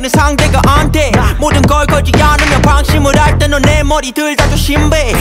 들은 상대가 안 돼. 모든 걸 걸지 않으면 방심을 할 때 넌 내 머리 들다 조심해.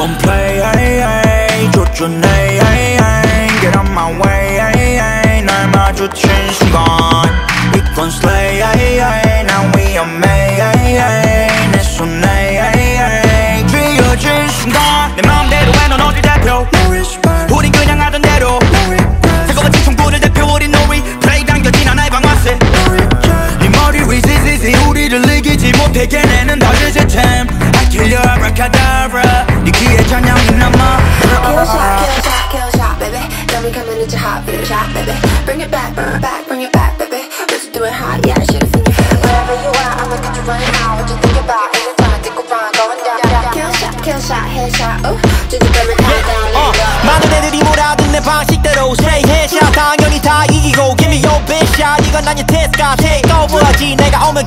Gon' play, ay, ay, 조준해, get on my way, ay, ay, 날 마주친 순간. We gon' slay, ay, ay, now we are made, 내 손에, 쥐어진 순간. 내 맘대로 해넌 어딜 대표? 우린 그냥 하던 대로. 새거운 지총부를 대표 우린 no replay 당겨진 하나의 방아쇠. 네 머리 위 지지지 우리를 이기지 못해 걔네는 In at your hot for the shot, baby. Bring it back, bring it back, bring it back, baby. What you doing hot? Yeah, I should've seen you. Wherever you are, I'ma get you running out. What you think about? Every time, think around, going down, down. Kill shot, kill shot, headshot. Ooh, you baby, calm down, 어, it go. 많은 애들이 몰아든 내 방식대로 Say headshot 당연히 다 이기고 Give me your best shot 이건 아닌 테스트가 Take over 하지 내가 오면 over